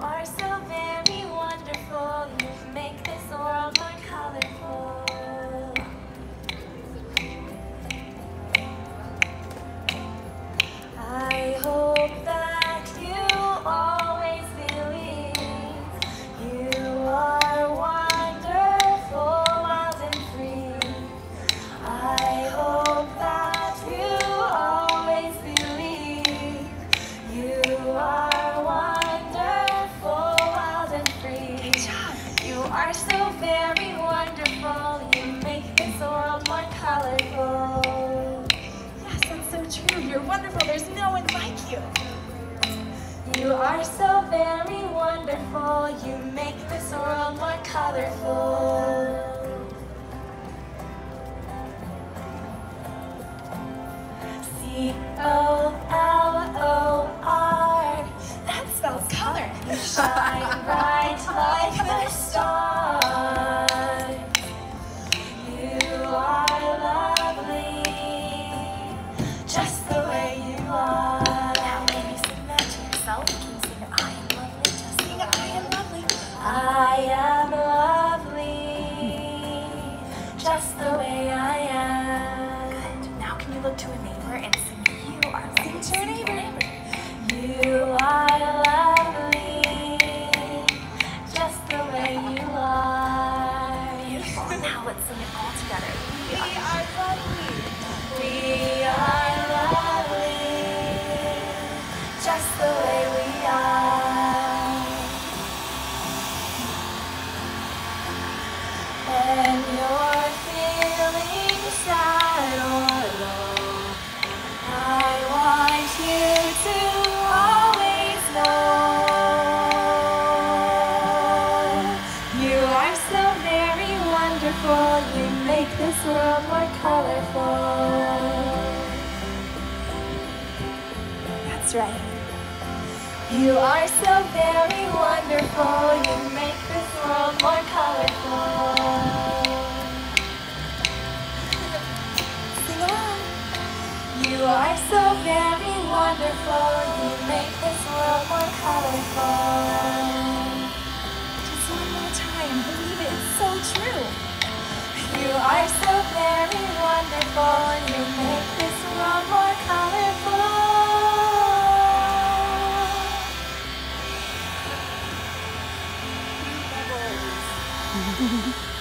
are so very wonderful. You make this world more colorful. I hope that are so very wonderful. You make this world more colorful. Yes, that's so true. You're wonderful. There's no one like you. You are so very wonderful. You make this world more colorful. C just the way I am. Good. Now, can you look to a neighbor and sing you are lovely? Sing to your neighbor. You are lovely, just the way you are. Beautiful. Now, let's sing it all together. We are lovely. Are so very wonderful. You make this world more colorful. That's right. You are so very wonderful. You make this world more colorful. You are so very wonderful. You make are so very wonderful and you make this world more colorful.